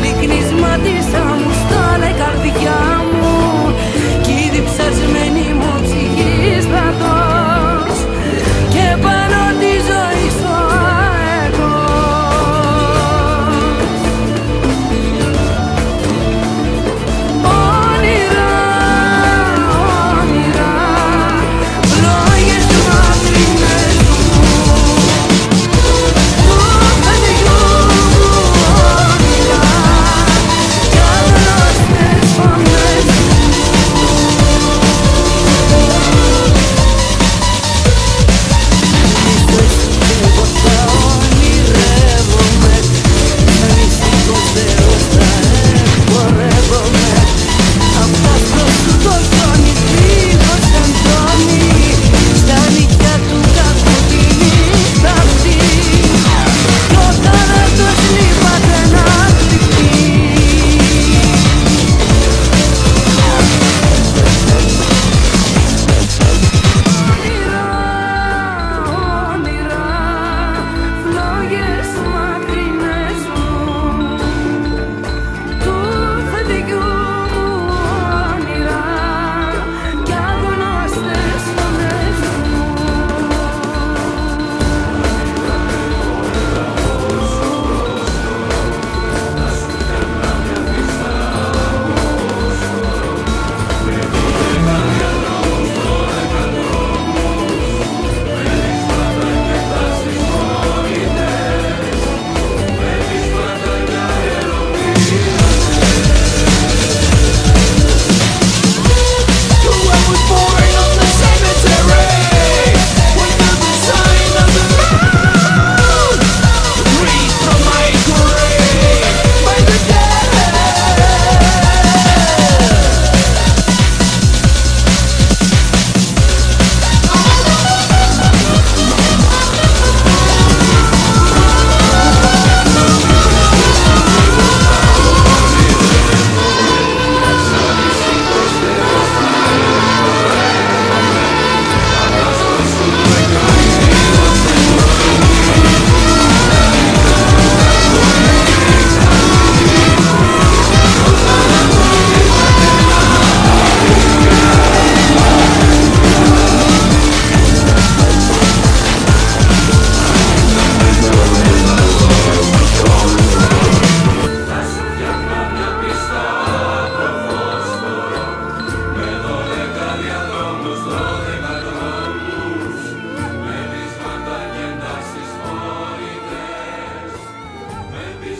Lick in.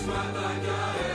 Mata